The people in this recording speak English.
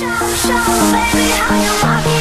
show, show, baby, how you rock it.